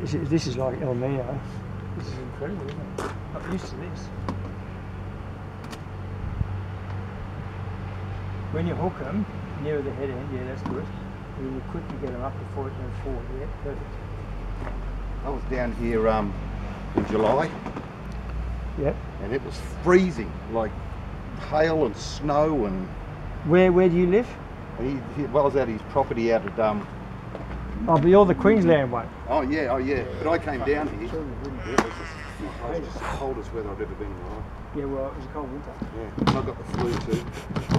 This is, this is like El Nino. This is incredible, isn't it? Not used to this. When you hook them near the head end, yeah, that's good. And then you quickly get them up before it goes forward. Yeah, perfect. I was down here um, in July Yep. and it was freezing, like hail and snow and Where where do you live? he, he well, I was at his property out at um Oh, but you're the Queensland one. oh yeah, oh yeah. But I came down here. It was just, it was the coldest weather I've ever been in my life. Yeah, well, it was a cold winter. Yeah. And I got the flu too. That was alright.